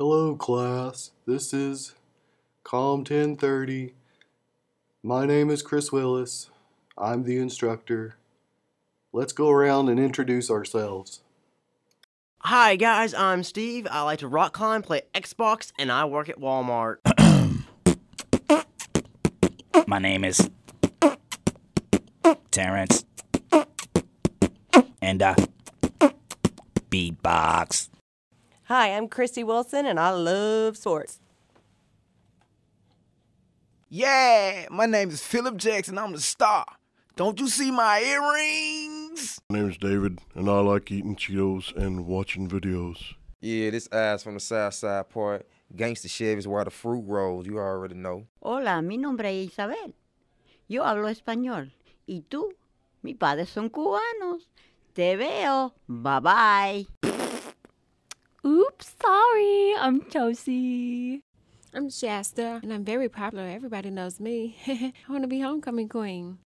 Hello, class. This is COM 1030. My name is Chris Willis. I'm the instructor. Let's go around and introduce ourselves. Hi guys, I'm Steve. I like to rock climb, play Xbox, and I work at Walmart. My name is Terrence. And I beatbox. Hi, I'm Christy Wilson and I love sports. Yeah, my name is Philip Jackson. I'm the star. Don't you see my earrings? My name is David, and I like eating Cheetos and watching videos. Yeah, this ass from the South Side part. Gangsta Chevy's where the fruit rolls. You already know. Hola, mi nombre es Isabel. Yo hablo español. ¿Y tú? Mis padres son cubanos. Te veo. Bye bye. Sorry. I'm Chelsea. I'm Shasta, and I'm very popular. Everybody knows me. I want to be homecoming queen.